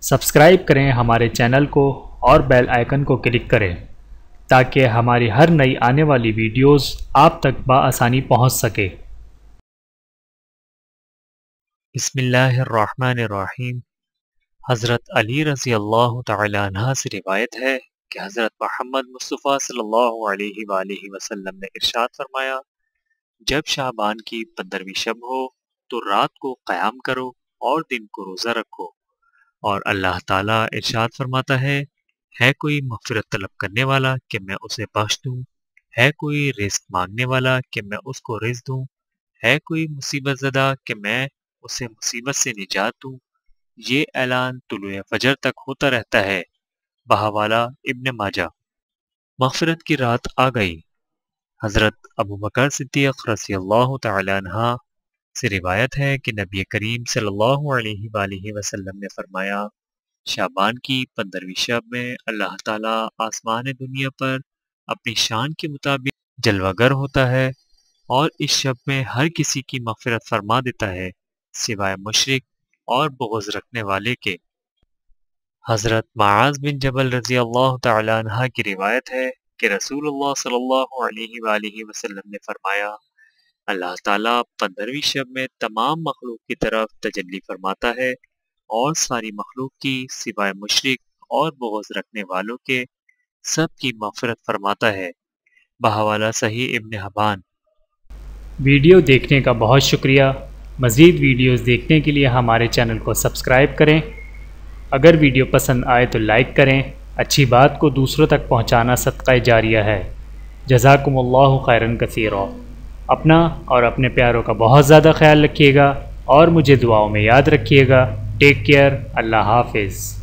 Subscribe کریں ہمارے channel کو اور بیل آئیکن کو کلک کریں تاکہ ہماری ہر نئی آنے والی ویڈیوز آپ تک بآسانی پہنچ سکے۔ بسم اللہ الرحمن الرحیم۔ حضرت علی رضی اللہ تعالیٰ عنہ سے روایت ہے کہ حضرت محمد مصطفیٰ صلی اللہ علیہ وآلہ وسلم نے ارشاد فرمایا، جب شعبان کی پندرہویں شب ہو تو رات کو قیام کرو اور دن کو روزہ رکھو۔ اور اللہ تعالیٰ ارشاد فرماتا ہے ہے کوئی مغفرت طلب کرنے والا کہ میں اسے بخش دوں؟ ہے کوئی رزق مانگنے والا کہ میں اس کو رزق دوں؟ ہے کوئی مصیبت زدہ کہ میں اسے مصیبت سے نجات دوں؟ یہ اعلان طلوع فجر تک ہوتا رہتا ہے۔ بہوالا ابن ماجہ۔ مغفرت کی رات آ گئی۔ حضرت ابو بکر صدیق رضی اللہ تعالی عنہ سے روایت ہے کہ نبی کریم صلی اللہ علیہ وآلہ وسلم نے فرمایا شابان کی پندرہویں شب میں اللہ تعالیٰ آسمان دنیا پر اپنی شان کے مطابق جلوہ گر ہوتا ہے اور اس شب میں ہر کسی کی مغفرت فرما دیتا ہے، سوائے مشرق اور بغض رکھنے والے کے۔ حضرت معاذ بن جبل رضی اللہ تعالی عنہ کی روایت ہے کہ رسول اللہ صلی اللہ علیہ وآلہ وسلم نے فرمایا اللہ تعالیٰ پندرہویں شب میں تمام مخلوق کی طرف تجلی فرماتا ہے اور ساری مخلوق کی سوائے مشرق اور بغض رکھنے والوں کے سب کی مغفرت فرماتا ہے۔ بہوالا صحیح ابن حبان۔ ویڈیو دیکھنے کا بہت شکریہ۔ مزید ویڈیوز دیکھنے کے لیے ہمارے چینل کو سبسکرائب کریں۔ اگر ویڈیو پسند آئے تو لائک کریں۔ اچھی بات کو دوسروں تک پہنچانا صدقہ جاریہ ہے۔ جزاکم اللہ خیرن کثیر اپنا اور اپنے پیاروں کا بہت زیادہ خیال رکھیے گا اور مجھے دعاؤں میں یاد رکھیے گا. ٹیک کیئر اللہ حافظ.